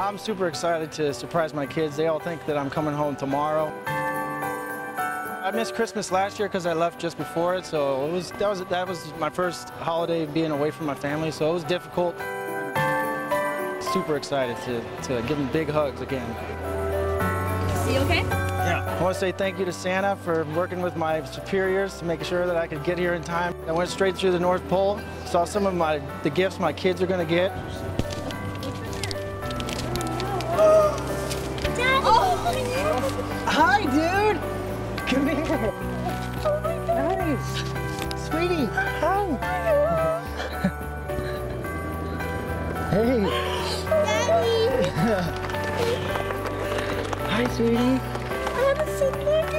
I'm super excited to surprise my kids. They all think that I'm coming home tomorrow. I missed Christmas last year because I left just before it, so it was that was that was my first holiday being away from my family, so it was difficult. Super excited to, to give them big hugs again. Is he okay? Yeah. I want to say thank you to Santa for working with my superiors to make sure that I could get here in time. I went straight through the North Pole, saw some of my the gifts my kids are going to get. Hi, dude. Come here. Oh my god! Nice. Sweetie, hi. hey. Daddy! Hi, sweetie. I'm so glad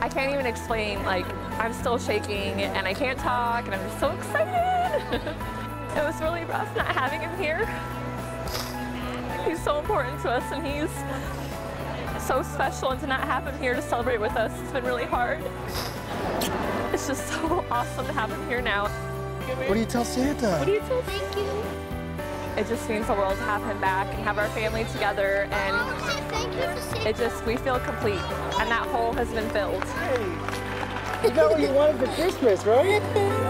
I can't even explain, like, I'm still shaking and I can't talk and I'm just so excited. it was really rough not having him here. He's so important to us and he's so special and to not have him here to celebrate with us, it's been really hard. It's just so awesome to have him here now. What do you tell Santa? What do you tell Thank you. It just means the world to have him back and have our family together and oh, Mom, say thank you for saying it just, we feel complete and that hole has been filled. You got what you wanted for Christmas, right?